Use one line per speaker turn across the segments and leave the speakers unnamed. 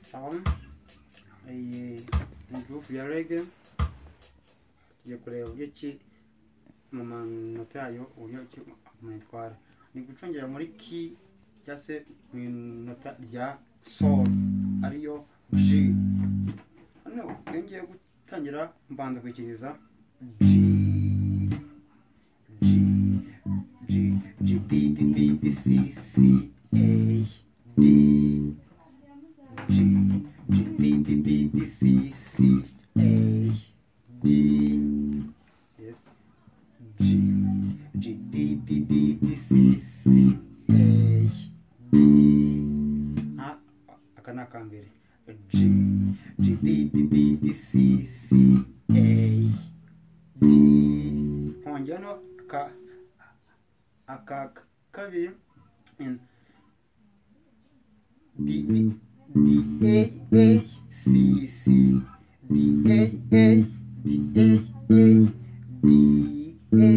sawa ni gurupu ya rege tugiye kureba uburyo ki mu manota yayo uburyo ki umuntu itwara ni gucungira muri ki cyangwa se mu inota rya sol ariyo G hano iyo ngiye gutangira mbanza kwikiriza G D D D D C C A D G G D D D D C C A D yes G G D D D D C C A D ah aka ni akambere G G D D D D C C A D nkongeraho aka aka kabiri in D D D A A C C. D A A D A A D A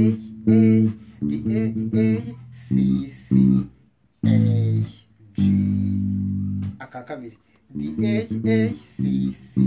A D A A C C A G. Aka kabiri D A A C C